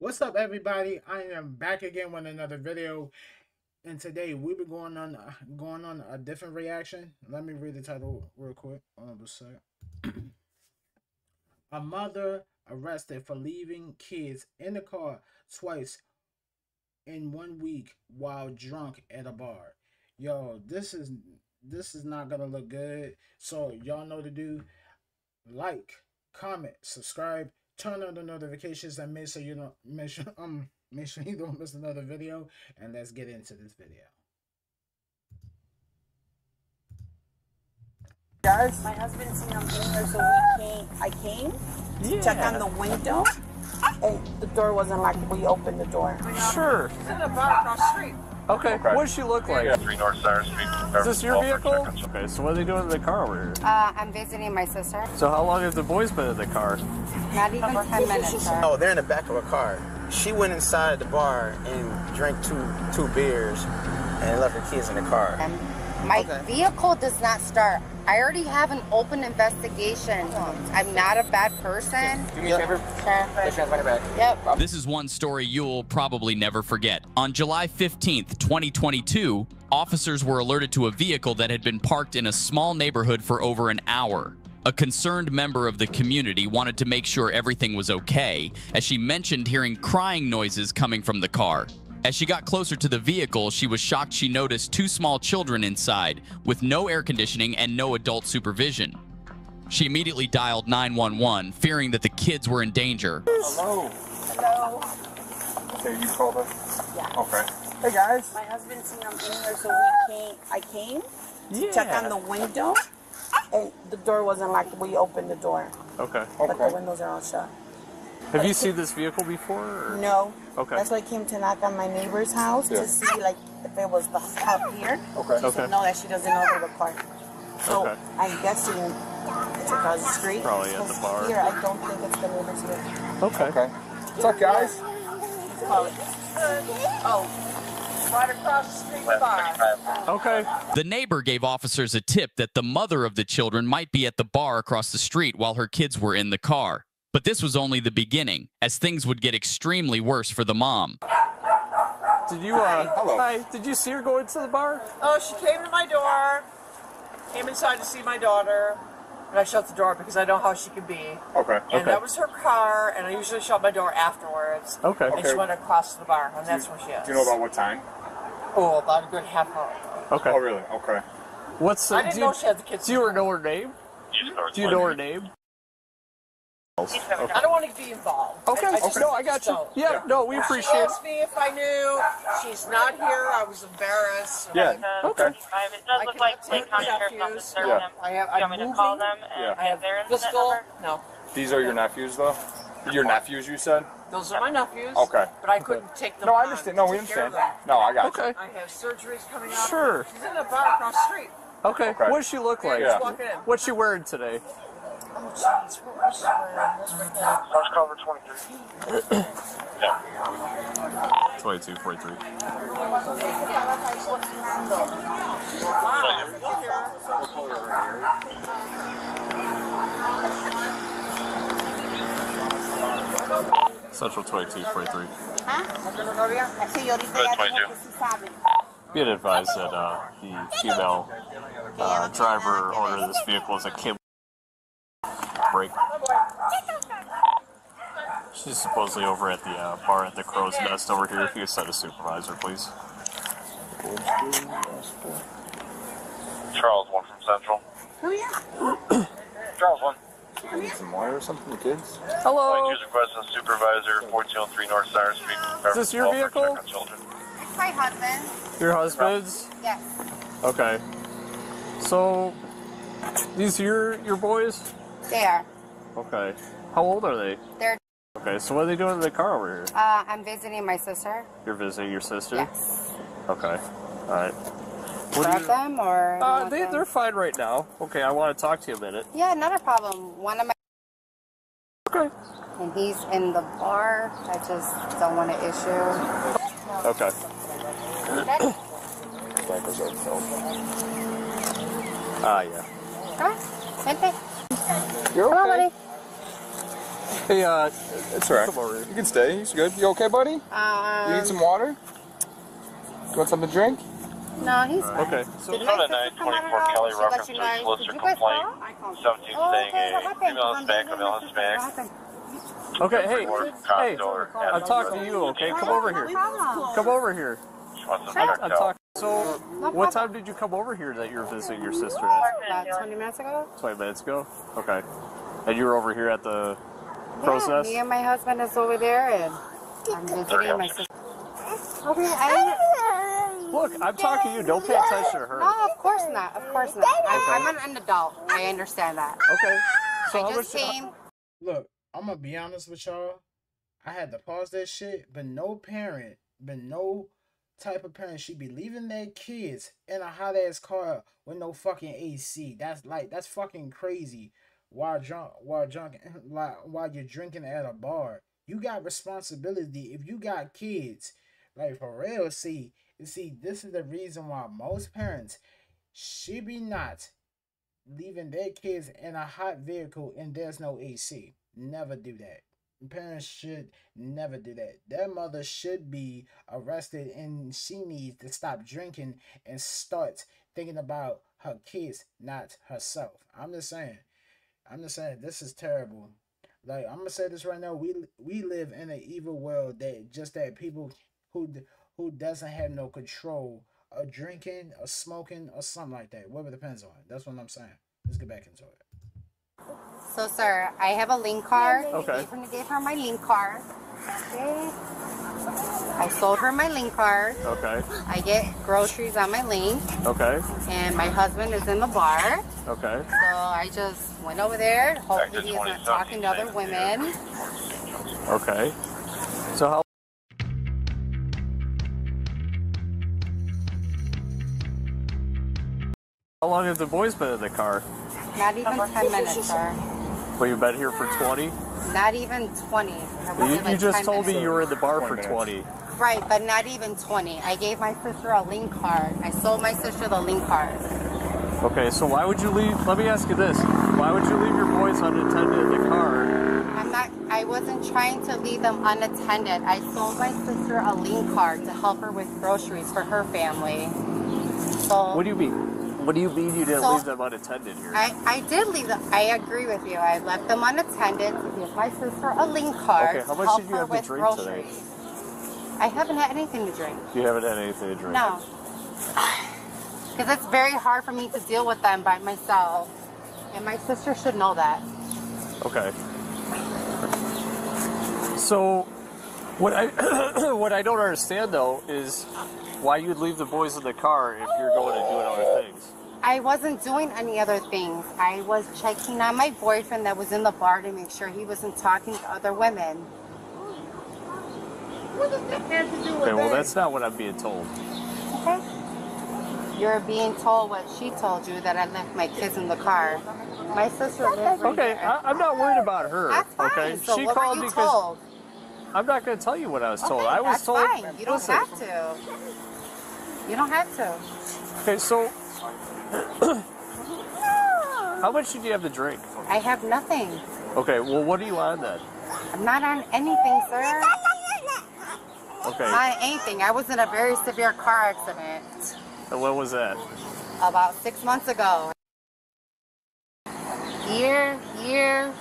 What's up, everybody? I am back again with another video, and today we've been going on going on a different reaction. Let me read the title real quick. Hold on a sec. a mother arrested for leaving kids in the car twice in one week while drunk at a bar. Yo, this is this is not gonna look good. So y'all know to do. Like, comment, subscribe turn on the notifications and make sure you don't make sure um make sure you don't miss another video and let's get into this video Guys, my husband seen I'm here, so we came. I came to check on the window, and the door wasn't locked. We opened the door. Sure. It's in the bar across the street. Okay. What does she look like? Yeah, 3 North Cyrus Street. Is this your vehicle? Okay, so what are they doing in the car over here? Uh, I'm visiting my sister. So how long have the boys been in the car? Not even 10 minutes, sir. Oh, they're in the back of a car. She went inside the bar and drank two two beers and left her kids in the car. Um, My Okay. vehicle does not start. I already have an open investigation. I'm not a bad person. Do me a favor. Let's transfer it back. Yep. This is one story you'll probably never forget. On July 15th, 2022, officers were alerted to a vehicle that had been parked in a small neighborhood for over an hour. A concerned member of the community wanted to make sure everything was okay, as she mentioned hearing crying noises coming from the car. As she got closer to the vehicle, she was shocked she noticed two small children inside, with no air conditioning and no adult supervision. She immediately dialed 911, fearing that the kids were in danger. Hello. Hello. Okay, you called us? Yeah. Okay. Hey guys, my husband seen I'm in here, so we came. I came to check on the window, and the door wasn't locked. We opened the door, Okay. but the windows are all shut. Have you seen this vehicle before? Or? No. Okay. That's why I came to knock on my neighbor's house Yeah. to see like if it was the out here. Okay. She Okay. said no, that she doesn't know the car. So Okay. I'm guessing it's across the street. Probably at the bar. Here, I don't think it's the neighbor's here. Okay. Okay. What's up, guys? Call it. Oh, right across the street bar. Okay. The neighbor gave officers a tip that the mother of the children might be at the bar across the street while her kids were in the car. But this was only the beginning, as things would get extremely worse for the mom. Did you uh Hello. Hi, did you see her go into the bar? Oh, she came to my door, came inside to see my daughter, and I shut the door because I know how she can be. Okay. And Okay. that was her car, and I usually shut my door afterwards. Okay. And she went across to the bar, and that's where she is. Do you know about what time? Oh, about a good half hour. Okay. Oh, really? Okay. What's the I didn't do know you, she had the kids. do you know her name? Do you know her name? I don't want to be involved. Okay. I, I just, No, I got you. don't. Yeah, no, we appreciate it. asked me if I knew. She's not here. I was embarrassed. Yeah. Okay. It does I look like take Lake County the Sheriff's Office nephews. served Yeah. them. I have. I'm want me to call them and Yeah. I have have their incident physical. number? No, These are your nephews, though? Your nephews, you said? those are my nephews. Okay. But I couldn't take them. No, I understand. No, we understand. No, I got you. Okay. I have surgeries coming up. Sure. She's in the bar across the street. Okay. Okay. What does she look like? Yeah. Yeah. Just in. What's she wearing today? First cover 23. 22, 43. Central 22, 43. Así ahorita ya dijo que sí sabe. Being advised that uh, the female uh, driver owner of this vehicle is a Kim break. She's supposedly over at the uh, bar at the Crow's Nest over here. If you could send a supervisor, please. Charles, one from Central. Oh, Charles, one. Need some water or something, the kids? Hello. User requesting supervisor, 1403 North Cyrus Street. Is this your vehicle? It's my husband. Your husband's? Yes. Okay. So, these are your, your boys? They are. Okay. How old are they? They're. Okay, so what are they doing in the car over here? Uh, I'm visiting my sister. You're visiting your sister? Yes. Okay. Alright. What Grab you- them or? Uh, they, them? they're fine right now. Okay, I want to talk to you a minute. Yeah, not a problem. One of my. Okay. And he's in the bar. I just don't want to issue. Okay. Okay. Diapers are filled. Ah, yeah. Come on. Vente. You're Come on, okay. buddy. Hey, uh, it's alright. Come over here. You can stay. He's good. You okay, buddy? Um, You need some water? You want something to drink? No, he's fine. Okay. Did So, my on a sister come out 924? Kelly Did she let reference you to know? solicitor Did you guys complaint. call? 17 Oh, saying okay, a female is back, a male is What back. Okay, hey, Hey, hey, I'm talking to you, okay? Come over here. Come over here. She wants some I'm, checked I'm out. talking. So, what time did you come over here that you're visiting your sister at? About 20 minutes ago? 20 minutes ago? Okay. And you were over here at the crow's Yeah, nest? me and my husband is over there, and I'm visiting my sister. Okay, I Look, I'm talking to you. Don't pay attention to her. No, of course not. Of course not. I'm, I'm an, an adult. I understand that. Okay. So I how just much? Uh, came. Look, I'm gonna be honest with y'all. I had to pause that shit, but no parent, but no type of parent should be leaving their kids in a hot ass car with no fucking AC. That's like that's fucking crazy. While drunk, while drunk, while while you're drinking at a bar, you got responsibility. If you got kids, like for real, see, see, this is the reason why most parents should be not leaving their kids in a hot vehicle and there's no AC. Never do that. Parents should never do that. Their mother should be arrested and she needs to stop drinking and start thinking about her kids, not herself. I'm just saying. I'm just saying this is terrible. Like I'm gonna say this right now. We we live in an evil world that just that people who who doesn't have no control of drinking or smoking or something like that. Whatever depends on. That's what I'm saying. Let's get back into it. So, sir, I have a link card. Okay. I gave her, gave her my link card. Okay. I sold her my link card. Okay. I get groceries on my link, Okay. and my husband is in the bar. Okay. So I just went over there. Hopefully, he's not talking to other women. Okay. So how? How long have the boys been in the car? Not even 10 minutes, sir. Well, you've been here for 20. Not even 20. You, you like just 10 told me you were in the bar for 20 20. Right, but not even 20. I gave my sister a link card. I sold my sister the link card. Okay, so why would you leave? Let me ask you this: Why would you leave your boys unattended in the car? I'm not. I wasn't trying to leave them unattended. I sold my sister a link card to help her with groceries for her family. So What do you mean? What do you mean you didn't So- leave them unattended here? I, I did leave them. I agree with you. I left them unattended to give my sister a link card Okay, how much did you have to drink today? groceries. I haven't had anything to drink. you haven't had anything to drink. No. Because it's very hard for me to deal with them by myself. And my sister should know that. Okay. So, what I what I don't understand though is why you'd leave the boys in the car if you're going and doing other things. I wasn't doing any other things. I was checking on my boyfriend that was in the bar to make sure he wasn't talking to other women. Okay, well that's not what I'm being told. Okay? You're being told what she told you that I left my kids in the car. My sister lives right Okay, there. I, I'm not worried about her. That's fine. Okay, So she what called were you because told? I'm not going to tell you what I was told. Okay, I was that's told. fine. You don't listen, have to. You don't have to. Okay, so how much did you have to drink? I have nothing. Okay, well, what are you on then? I'm not on anything, sir. Okay, Not anything. I was in a very severe car accident and when was that? about six months ago. Year, year.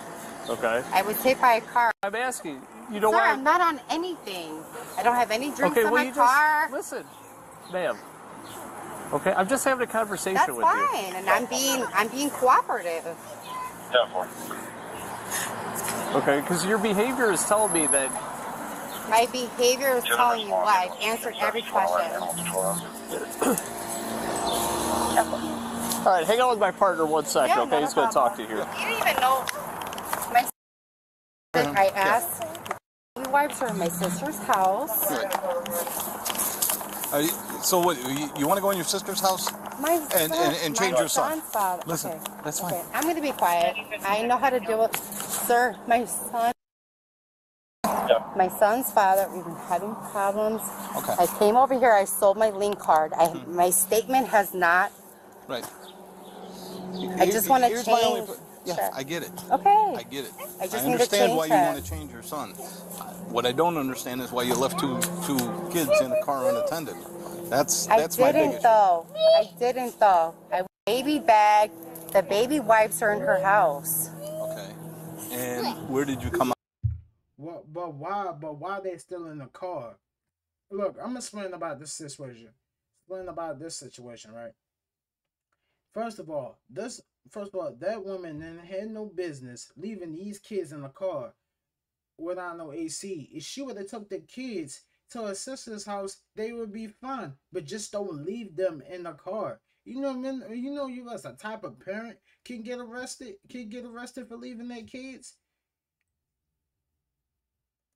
Okay, I was hit by a car. I'm asking. You know Sir, why? I'm not on anything. I don't have any drinks okay, in well, my you car. just listen, ma'am. Okay, I'm just having a conversation That's with you. That's fine, and I'm being I'm being cooperative. Ten four. Okay, because your behavior is telling me that. My behavior is telling you what. I've answered every question. All right, hang on with my partner one second. Yeah, okay, not he's going to talk to you here. You don't even know. My um, I asked. We wipes are in my sister's house. Are you, so what? You, you want to go in your sister's house? My And- son- and- and change my your son. father- Listen, okay. that's fine. Okay, I'm going to be quiet. I know how to deal with. Sir, my son. My son's father, we've been having problems. Okay. I came over here. I sold my link card. I hmm. my statement has not. Right. I just want to change. my only change. pro- Yeah, Sure. I get it. Okay. I get it. I just I need to understand change why you it. want to change your son. What I don't understand is why you left two two kids in a car unattended. That's that's my big I didn't issue. though. I didn't though. I baby bag. The baby wipes are in her house. Okay. And where did you come out? Well, but why? But why they still in the car? Look, I'm explaining about this situation. Explaining about this situation, right? First of all, this first of all, that woman then had no business leaving these kids in the car without no AC. If she would have took the kids to her sister's house, they would be fine. But just don't leave them in the car. You know, men. You know, you as a type of parent can get arrested. Can get arrested for leaving their kids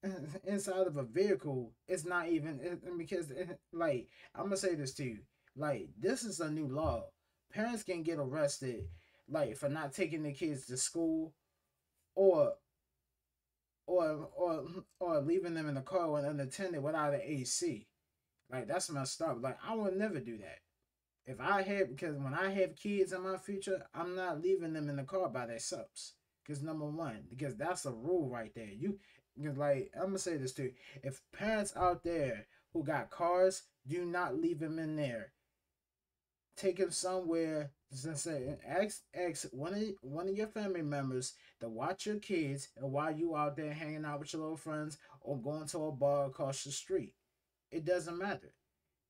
inside of a vehicle it's not even because eh, like i'm gonna say this to you like this is a new law parents can get arrested like for not taking the kids to school or or or or leaving them in the car when unattended without an ac like that's messed up like i would never do that if i have because when i have kids in my future i'm not leaving them in the car by themselves because number one because that's a rule right there you like I'm gonna say this too. If parents out there who got cars, do not leave them in there. Take them somewhere. Just say ask ask one of one of your family members to watch your kids and while you out there hanging out with your little friends or going to a bar across the street. It doesn't matter.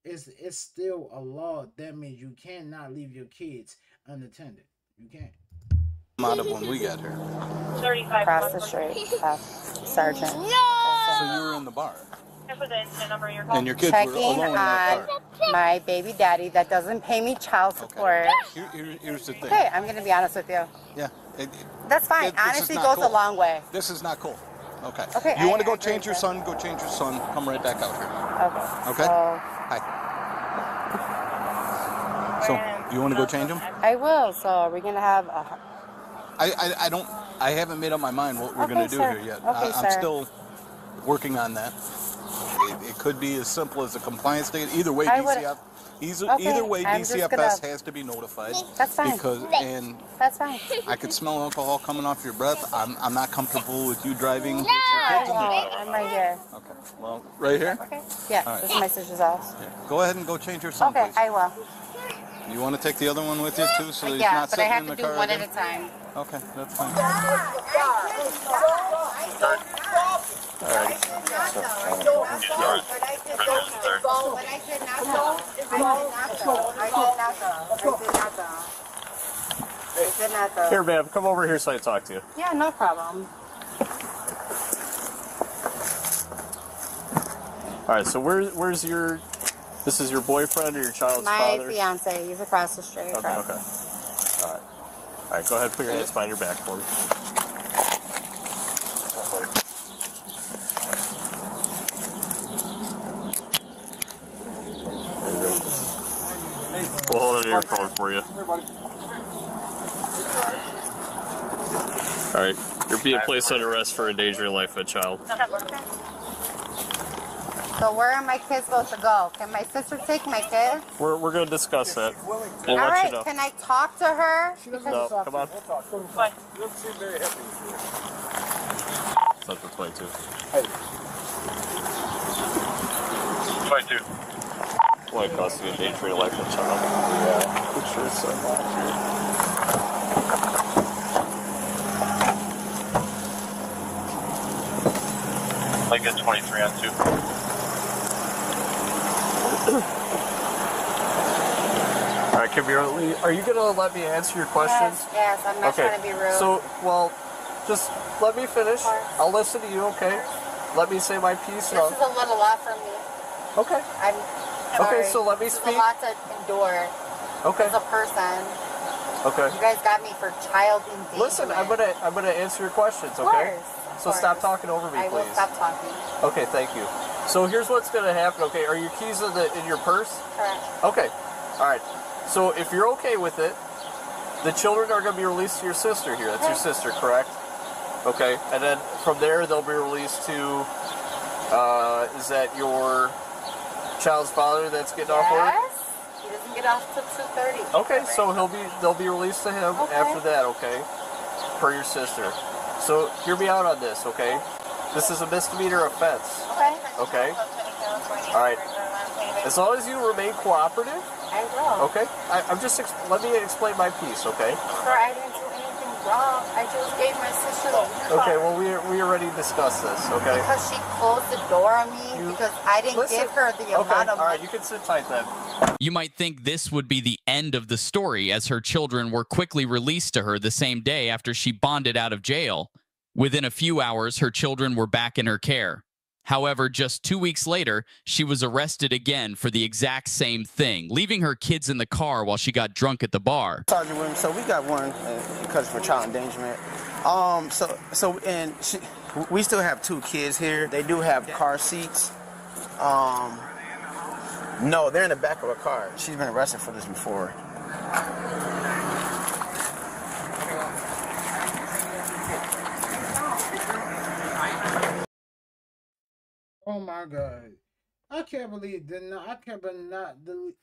It's it's still a law. That means you cannot leave your kids unattended. You can't. Come out of when we got here. Across the street, Sergeant. So you were in the bar. And your kids were Checking alone in that on car. my baby daddy that doesn't pay me child support. Here, here- here's the thing. Okay, I'm gonna be honest with you. Yeah. it- That's fine. this is Honesty not goes cool. a long way. This is not cool. Okay. Okay, You I- want to I go agree change your son? Go change your son. Come right back out here. Okay. Okay. So Hi. So you want to go change him? I will. So are we gonna have a? I, I, I don't. I haven't made up my mind what we're Okay, going to do sir. here yet. Okay, I, I'm sir. still working on that. It, it could be as simple as a compliance ticket. Either way, I would- DCF. Either, Okay, either way, I'm DCFS gonna- has to be notified. That's fine. Because and That's fine. I could smell alcohol coming off your breath. I'm, I'm not comfortable with you driving. with your I kids in the car. won't. I'm right here. Okay. Well, right here. Okay. Yeah, All right. this is my sister's house. Go ahead and go change your son, Okay, please. I will. You want to take the other one with you too, so that he's Yeah, not but I sitting have in to the do car one again? at a time. Okay, that's fine. Here, ma'am, come over here so I can talk to you. Yeah, no problem. All right, so where, where's your? This is your boyfriend or your child's My father? fiance, he's across the street. Okay, okay. All right. All right, go ahead, put your hands behind your back for me. We'll hold it in your phone for you. All right, you're being placed under arrest for endangering the life of a child. So where are my kids supposed to go? Can my sister take my kids? We're, we're going to discuss that. We'll All let right, you know. can I talk to her? No, come on. Central 22. 22. What costs you endangering the life of a child? Yeah, for sure, so I get 23 on 2. All right, Kabir, are you going to let me answer your questions? Yes, yes, I'm not okay. trying to be rude. So, well, just let me finish. I'll listen to you, okay? Let me say my piece. this and is a little lot for me. Okay. I'm Okay, so let me speak. a lot to endure Okay. as a person. Okay. You guys got me for child endangerment. Listen, I'm gonna I'm gonna answer your questions, Of okay? course, So of stop talking over me, I will please. stop talking. Okay, thank you. So here's what's gonna happen. Okay, are your keys in the in your purse? Correct. Okay. All right. So if you're okay with it, the children are gonna be released to your sister here. That's your sister, correct? Okay. And then from there they'll be released to. Uh, is that your child's father that's getting off work? Yes. He doesn't get off till two thirty. Okay, so he'll be they'll be released to him Okay. after that. Okay. per your sister. So hear me out on this, okay? This is a misdemeanor offense. Okay. Okay. All right. As long as you remain cooperative. I will. Okay. I, I'm just ex- let me explain my piece, okay? Sir, I didn't wrong. I just gave my sister the car. Okay. Well, we we already discussed this, okay? Because she closed the door on me because I didn't Listen. give her the Okay. amount All of right. You can sit tight then. You might think this would be the end of the story as her children were quickly released to her the same day after she bonded out of jail. Within a few hours, her children were back in her care. However, just two weeks later, she was arrested again for the exact same thing, leaving her kids in the car while she got drunk at the bar. Sergeant Williams. So we got one uh, because for child endangerment. Um. So so and she, we still have two kids here. They do have car seats. Um. No, they're in the back of a car. She's been arrested for this before. Oh my god. I can't believe the I can't but not the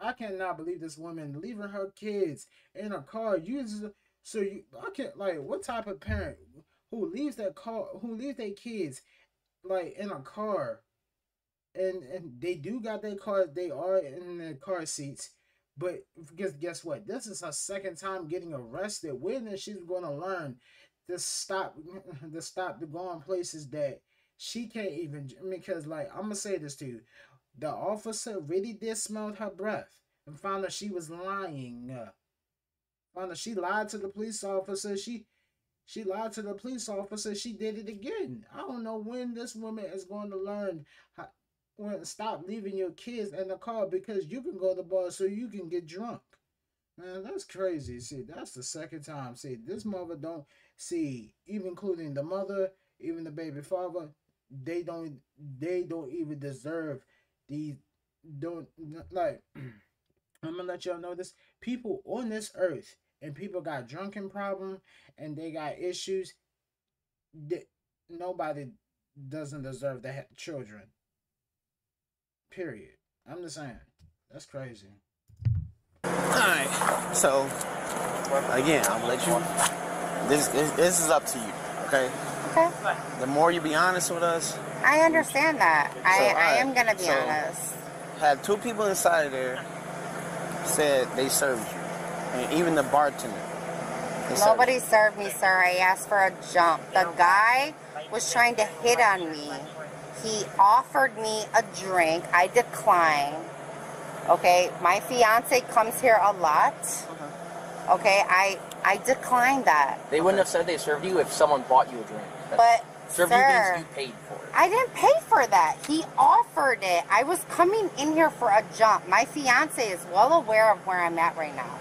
I cannot believe this woman leaving her kids in a car. Uses so you I can't like what type of parent who leaves their car who leaves their kids like in a car? And and they do got their car they are in their car seats but guess guess what? This is her second time getting arrested. When is she going to learn to stop to stop the going places that she can't even because like I'm gonna say this to you, the officer really did smell her breath and found that she was lying. Found that she lied to the police officer. She she lied to the police officer. She did it again. I don't know when this woman is going to learn how when stop leaving your kids in the car because you can go to the bar so you can get drunk. Man, that's crazy. See, that's the second time. See, this mother don't see, even including the mother, even the baby father, they don't they don't even deserve these don't like I'm gonna let y'all know this. People on this earth and people got drunken problem and they got issues. That nobody doesn't deserve to have children. Period. I'm just saying. That's crazy. Alright. So again, I'm gonna let you this, this this is up to you, okay? Okay. The more you be honest with us, I understand that. I, So, I am going to be so- honest. had two people inside of there said they served you. And even the bartender. they served Nobody served me, sir. I asked for a jump. The guy was trying to hit on me. He offered me a drink. I declined. Okay, my fiance comes here a lot. Uh-huh. Okay, I I declined that. They wouldn't have said they served you if someone bought you a drink. But served sir, you paid for it. I didn't pay for that. He offered it. I was coming in here for a jump. My fiance is well aware of where I'm at right now.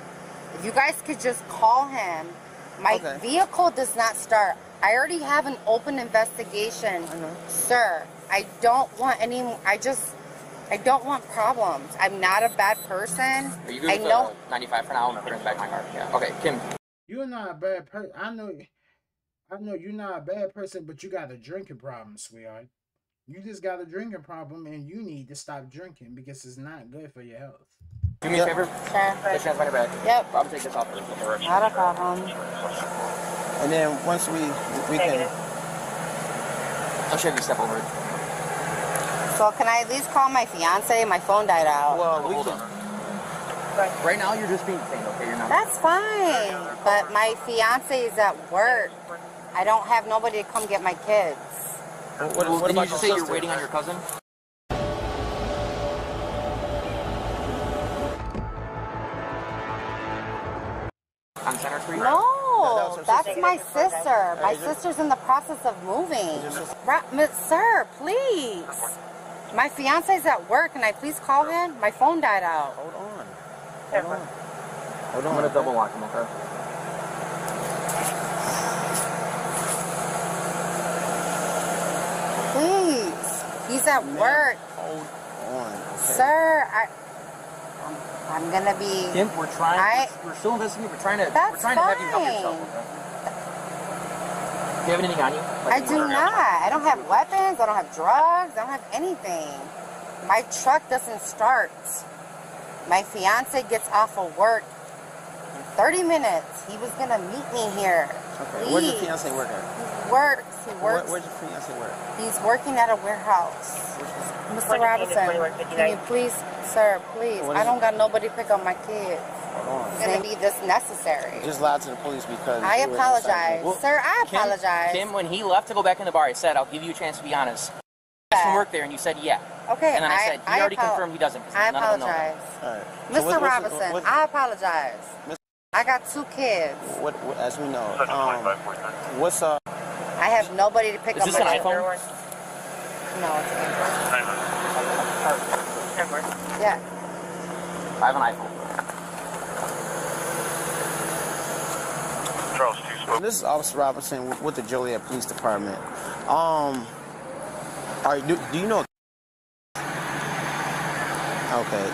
If you guys could just call him. My Okay. vehicle does not start. I already have an open investigation. Sir, I don't want any I just I don't want problems. I'm not a bad person. Are you good I with know uh, 95 for now? I'm gonna put it in the back my car. Yeah. Okay, Kim. You're not a bad person. I know I know you're not a bad person, but you got a drinking problem, sweetheart. You just got a drinking problem and you need to stop drinking because it's not good for your health. Do me a favor. Sure. Let's transfer my bag. Yep. I'm gonna take this off first. before I- Not a problem. And then once we we can I'll show you step over. So can I at least call my fiance? My phone died out. well we Hold can on. Right now, you're just being detained, okay? You're not. That's fine. But my fiance is at work. I don't have nobody to come get my kids. what, Well, what didn't you just your say you're waiting on your cousin? On Center Street? No, that was that's my sister. Oh, my Is it? sister's in the process of moving. your sister? Ra- Miss- Sir, please. My fiance's at work. Can I please call him? My phone died out. Hold on. Hold on. Hold on. I'm gonna double lock him, okay? Please. He's at work. Hold on. Okay. Sir, I, I'm, gonna be. Kim, we're trying. I- we're still investigating. We're trying to. That's we're trying to have you help fine. yourself. Okay? Do you have anything on you? Like I do not. I don't have weapons. I don't have drugs. I don't have anything. My truck doesn't start. My fiance gets off of work in 30 minutes. He was gonna meet me here. Okay. Where's your Please. fiance work at? He works. He Where, works. where's your fiance work? He's working at a warehouse. Mr. Robinson, can you please, sir, please? I don't it? got nobody to pick up my kids. Hold on. It's gonna be this necessary. Just lie to the police because I apologize, inside. sir. I apologize. Kim, when he left to go back in the bar, I said, I'll give you a chance to be honest. Does he work there? And you said, yeah. Okay, And then I, I- said, he I already confirmed he doesn't. 'cause I none of them apologize. All right. Mr. So what- what's- Robinson, what- I apologize. I got two kids. What, what, as we know, um, what's uh? I have nobody to pick Is up this my an children. iPhone? No, it's an Android. Yeah. I have an iPhone. This is Officer Robinson with, with the Joliet Police Department. Um, all right, do, do you know? Okay.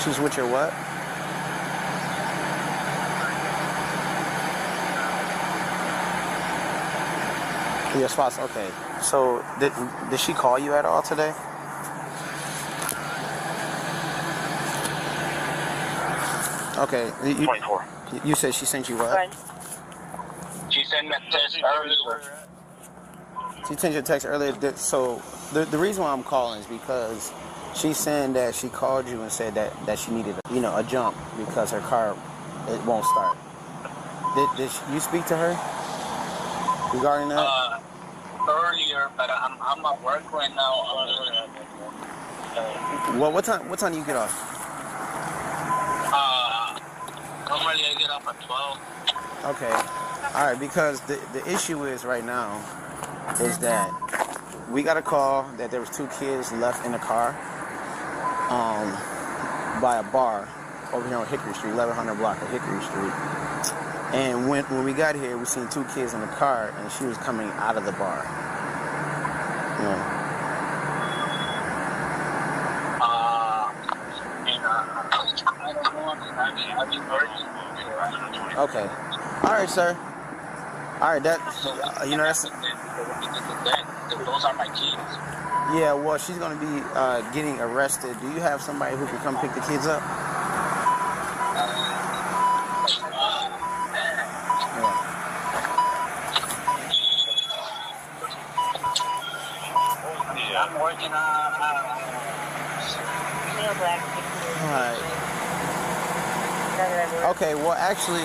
She's with your what? Your spouse. Okay. So did did she call you at all today? Okay. You, 24. You said she sent you what? She sent me a text earlier. She sent you a text earlier. That, so the, the reason why I'm calling is because she's saying that she called you and said that, that she needed, you know, a jump because her car it won't start. Did, did she- you speak to her regarding that? Uh, earlier, but I'm, I'm at work right now. Uh, well, what time? What time do you get off? uh, normally I get off at 12. Okay. All right. Because the the issue is right now is that we got a call that there was two kids left in the car um, by a bar over here on Hickory Street, 1100 block of Hickory Street. And when when we got here, we seen two kids in the car, and she was coming out of the bar. Okay. All right, sir. All right. That uh, you know that's Those are my kids. yeah. Well, she's gonna be uh, getting arrested. Do you have somebody who can come pick the kids up? I'm working on. Okay, well, actually,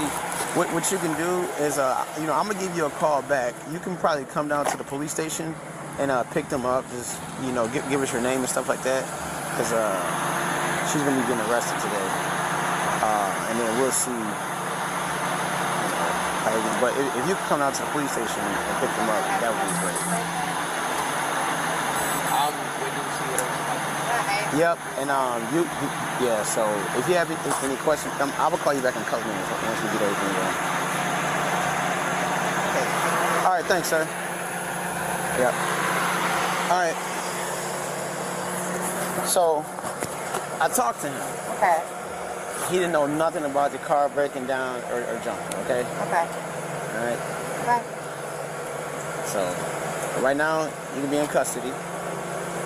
what, what you can do is, uh, you know, I'm gonna give you a call back. You can probably come down to the police station and uh, pick them up. Just, you know, give, give us your name and stuff like that, because uh, she's gonna be getting arrested today. Uh, and then we'll see. You know, how it is. but if, if you could come down to the police station and pick them up, that would be great. Um, wait to see what Yep, and um, you, you yeah. So if you have any, any questions, come, I will call you back in a couple minutes once we get everything done. All right, thanks, sir. Yep. All right. So I talked to him. Okay. He didn't know nothing about the car breaking down or, or jumping. Okay. Okay. All right. Okay. So right now you can be in custody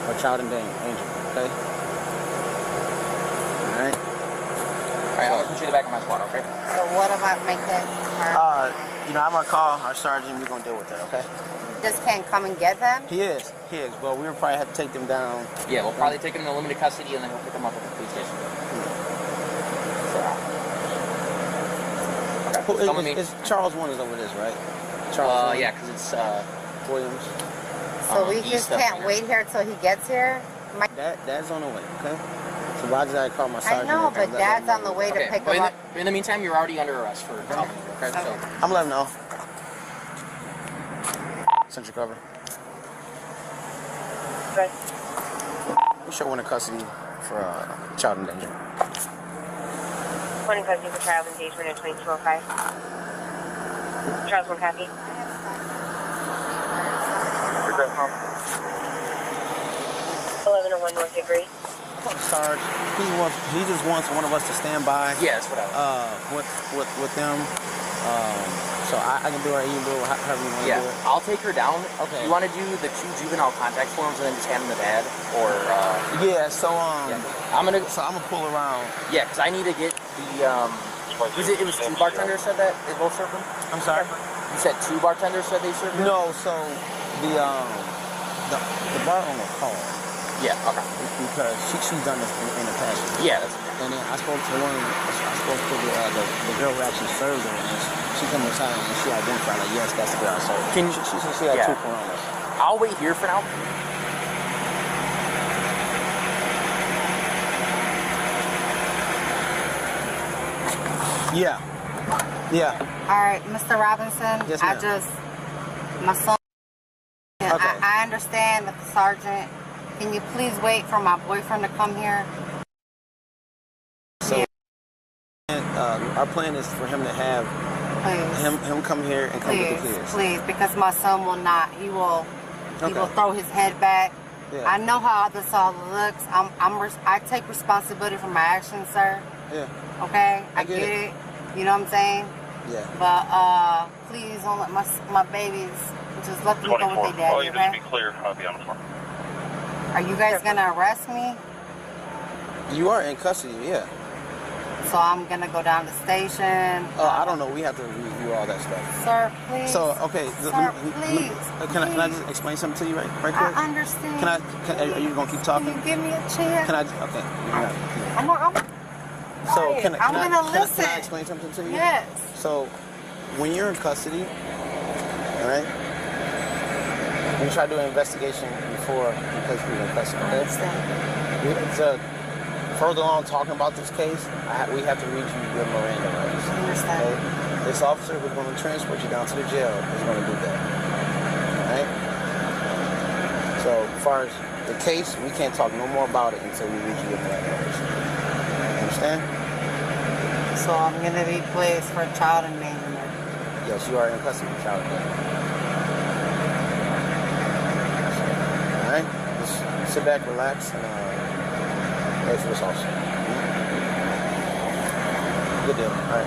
for child endangerment. Okay. All right. Alright, I'll put you in the back of my squad, okay? So what about my kids? Uh, you know, I'm gonna call our sergeant. We're gonna deal with that. Okay. Just can't come and get them? He is. He is. But we will probably have to take them down. Yeah, we'll probably take him into limited custody and then we'll pick them up at the police station. Who- Come with it's, me. it's Charles one is over this, right? Uh, one? yeah, because it's, uh, Williams. So um, we just can't wait here until he gets here? My, That that's on the way. Okay. So why did I call my I sergeant? know, but Dad's on the way to Okay, pick but him in up. the, in the meantime, you're already under arrest for telling me, okay? So, I'm letting know. Central cover. Right. We show one in custody for uh, child endangerment. 25 due for child engagement at 2205. Charles, one copy. Eleven oh one North Hickory. Sarge, he wants he just wants one of us to stand by. Yeah, that's what I Uh, with with with them. Um, so I, I can do it. You can do it however you want to yeah, do it. I'll take her down. Okay. You want to do the two juvenile contact forms and then just hand them to dad? Or, uh, Yeah. So um, I'm gonna. So I'm gonna pull around. Yeah, because I need to get the, um, Was it? It was two bartenders said that they both served them. I'm sorry. You said two bartenders said they served him. No, so the um the the bar owner called. Yeah. Okay. Because she, she's done this in, in the past. Yeah. That's, And then I spoke to one. I spoke to the uh, the, the girl who actually served her, and she, she came inside and she identified like yes, that's the girl I served. Can she, she said she had yeah. two coronas. I'll wait here for now. Yeah. Yeah. All right, Mr. Robinson. Yes, I just my son. Okay. I, I understand that the sergeant. Can you please wait for my boyfriend to come here? So uh, our plan is for him to have Please. him him come here and come Please, with the kids. please, because my son will not. He will. He Okay. will throw his head back. Yeah. I know how this all looks. I'm. I'm. res- I take responsibility for my actions, sir. Yeah. Okay. I, I get get, it. it. You know what I'm saying? Yeah. But uh, please don't let my my babies just let them go with their Oh, daddy. you just be clear. I'll be on the floor. Are you guys gonna arrest me? You are in custody, yeah. So I'm gonna go down to the station. Uh, I don't know. We have to review all that stuff. Sir, please. So okay, Sir, let me- let me- please, uh, can I can I just explain something to you right right quick? I understand. Can I? Can, are you gonna keep talking? Can you give me a chance? Can I? Okay. you're I'm, I'm, So can, I- I'm can, I, gonna can, I, listen. can I explain something to you? Yes. So when you're in custody, all right, we try to do an investigation before because you're in custody. Okay? We, so further on talking about this case, I, ha- we have to read you your Miranda rights. Okay? This officer who's going to transport you down to the jail is going to do that. All right. So as far as the case, we can't talk no more about it until we read you your Miranda rights. Understand? So I'm gonna be placed for child endangerment. Yes, you are in custody of child endangerment. All right, just sit back, relax, and uh, wait for this officer. Good deal. All right.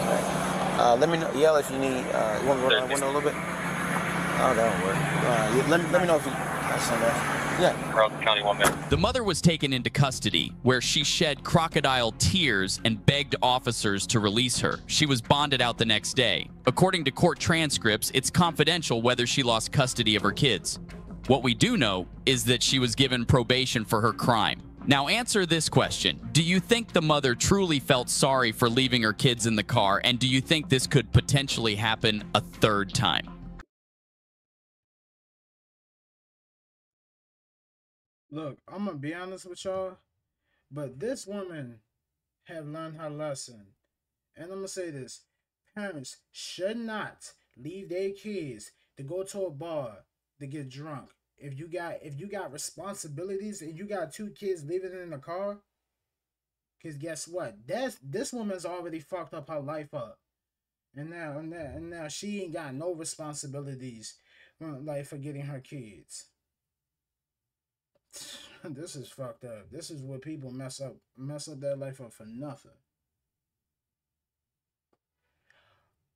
All right. Uh, let me know, yell if you need. Uh, you want to run window a little bit? Oh, that'll work. Uh, you, let, me- let me know if you. That's enough. Yeah. Carlton County, one minute. The mother was taken into custody, where she shed crocodile tears and begged officers to release her. She was bonded out the next day. According to court transcripts, it's confidential whether she lost custody of her kids. What we do know is that she was given probation for her crime. Now, answer this question Do you think the mother truly felt sorry for leaving her kids in the car, and do you think this could potentially happen a third time? Look, I'm gonna be honest with y'all, but this woman have learned her lesson. And I'm gonna say this. Parents should not leave their kids to go to a bar to get drunk. If you got if you got responsibilities and you got two kids leaving in the car, cause guess what? That's this woman's already fucked up her life up. And now and now, and now she ain't got no responsibilities uh, like for getting her kids. this is fucked up. This is what people mess up mess up their life up for nothing.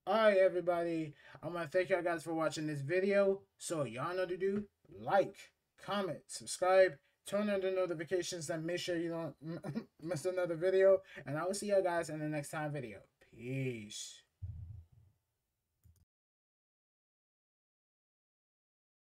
Alright everybody. I wanna thank y'all guys for watching this video. So y'all know to do. Like, comment, subscribe, turn on the notifications and make sure you don't miss another video. And I will see y'all guys in the next time video. Peace.